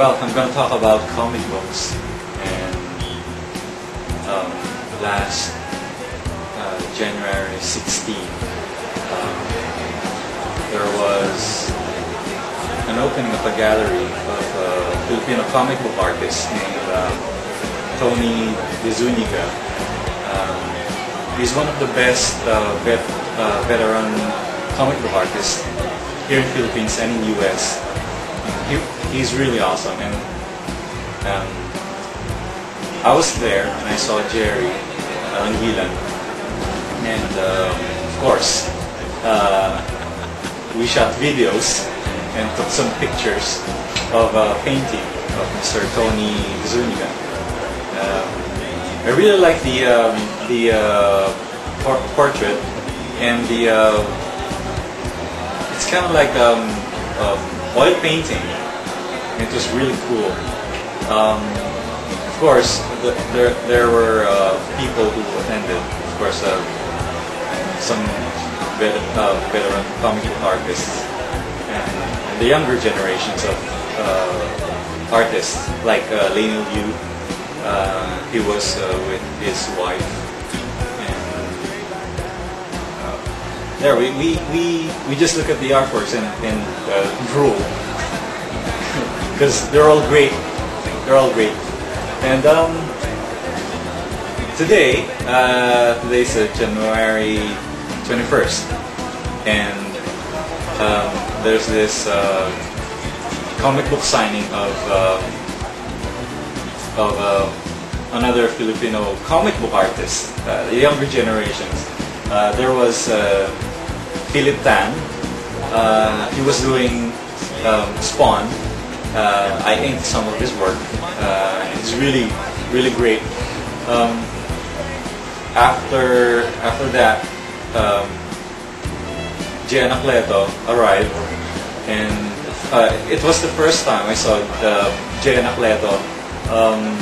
well, I'm going to talk about comic books. And um, last uh, January 16, um, there was an opening of a gallery of a Filipino comic book artist named uh, Tony De. Um, he's one of the best uh, vet, uh, veteran comic book artists here in Philippines and in the US. He, he's really awesome and um, I was there and I saw Gerry Alanguilan and um, of course uh, we shot videos and took some pictures of a painting of Mr. Tony Zuniga. Um, I really like the um, the uh, por- portrait and the uh, it's kind of like um, um, oil painting. Was really cool. Um, of course, the, there there were uh, people who attended. Of course, uh, some vet, uh, veteran comic artists and the younger generations of uh, artists like uh, Leinil Yu. Uh, he was uh, with his wife. And, there, we, we, we, we just look at the artworks and, and drool. Because they're all great. They're all great. And um, today, uh, today's uh, January 21st. And um, there's this uh, comic book signing of uh, of uh, another Filipino comic book artist, uh, the younger generations. Uh, there was Philip Tan. He was doing um, Spawn. Uh, I inked some of his work. Uh, it's really, really great. Um, after after that, um, Anacleto arrived, and uh, it was the first time I saw uh, Anacleto um,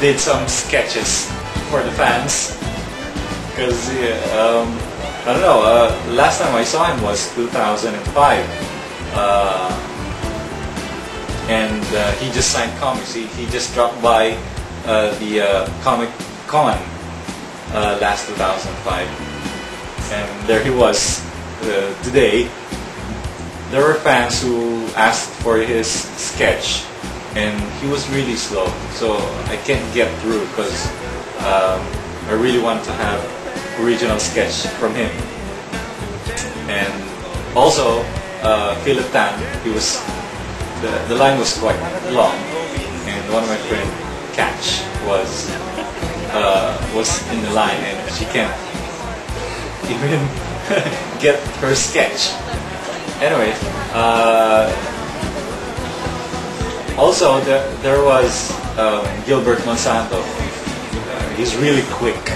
did some sketches for the fans. Because, um, I don't know, uh, last time I saw him was 2005. Uh, and uh, he just signed comics. He, he just dropped by uh, the uh, Comic Con uh, last 2005. And there he was uh, today. There were fans who asked for his sketch, and he was really slow. So I can't get through because um, I really want to have original sketch from him. And also, uh, Philip Tan, he was the, the line was quite long, and one of my friend Catch was uh, was in the line, and she can't even get her sketch. Anyway, uh, also there, there was um, Gilbert Monsanto. Uh, he's really quick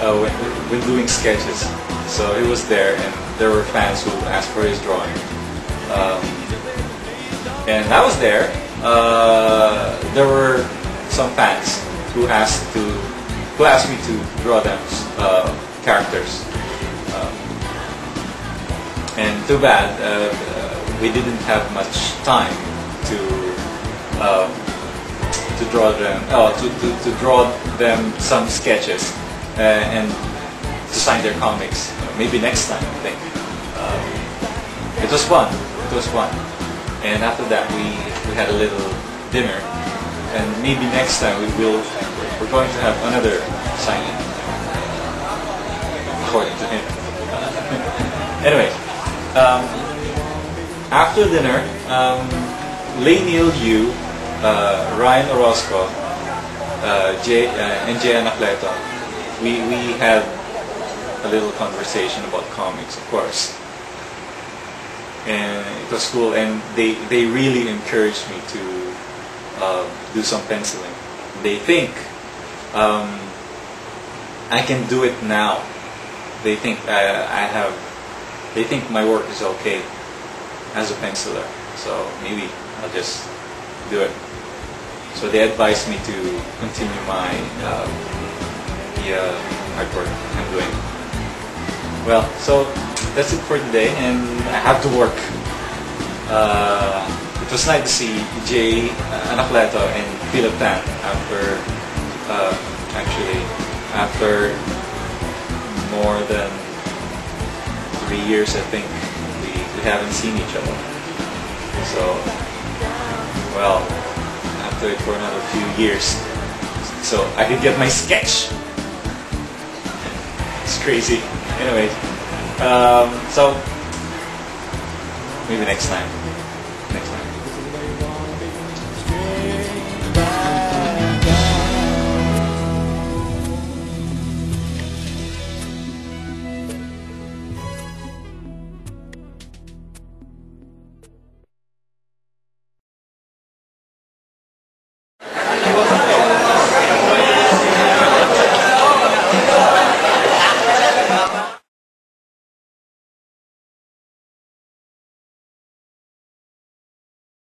uh, when, when doing sketches, so he was there, and there were fans who asked for his drawing. Um, and I was there. Uh, there were some fans who asked to who asked me to draw them uh, characters. Um, and too bad uh, uh, we didn't have much time to um, to draw them oh, to, to, to draw them some sketches uh, and to sign their comics. maybe next time, I think. Um, it was fun. It was fun. And after that, we, we had a little dinner. And maybe next time we will, we're going to have another signing. According to him. anyway, um, after dinner, um, Leinil Yu, uh, Ryan Orozco, uh, Jay, uh, and Jay Anacleto, we, we had a little conversation about comics, of course and it was cool. And they they really encouraged me to uh, do some penciling. They think um, I can do it now. They think I, I have. They think my work is okay as a penciler. So maybe I'll just do it. So they advised me to continue my uh, the uh, artwork I'm doing. Well, so that's it for today, and I have to work. Uh, it was nice to see Jay uh, Anacleto and Philip Tan after uh, actually after more than three years I think we, we haven't seen each other. So well after it for another few years. So I could get my sketch. It's crazy. Anyway um, so maybe next time. Next time